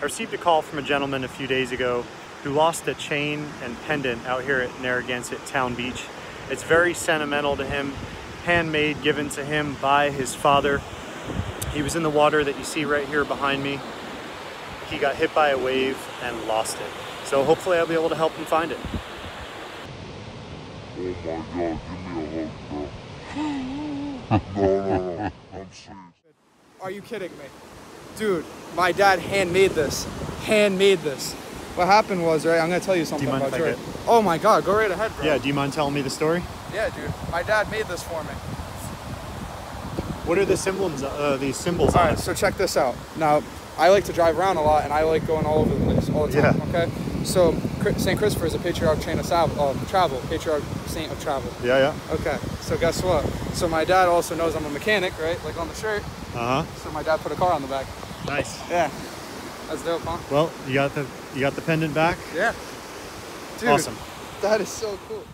I received a call from a gentleman a few days ago who lost a chain and pendant out here at Narragansett Town Beach. It's very sentimental to him, handmade, given to him by his father. He was in the water that you see right here behind me. He got hit by a wave and lost it. So hopefully I'll be able to help him find it. Oh my god, give me a hug, bro. no, no, no. I'm serious. Are you kidding me? Dude, my dad handmade this. Handmade this. What happened was, right, I'm gonna tell you something mind about if I Oh my god, go right ahead, bro. Yeah, do you mind telling me the story? Yeah, dude. My dad made this for me. What are the symbols, uh, these symbols on Alright, so check this out. Now, I like to drive around a lot and I like going all over the place all the time. Yeah. Okay? So St. Christopher is a patriarch chain of travel, patriarch saint of travel. Yeah, yeah. Okay, so guess what? So my dad also knows I'm a mechanic, right? Like on the shirt. Uh-huh. So my dad put a car on the back. Nice. Yeah. That's dope, huh? Well, you got the you got the pendant back? Yeah. Dude, Awesome. that is so cool.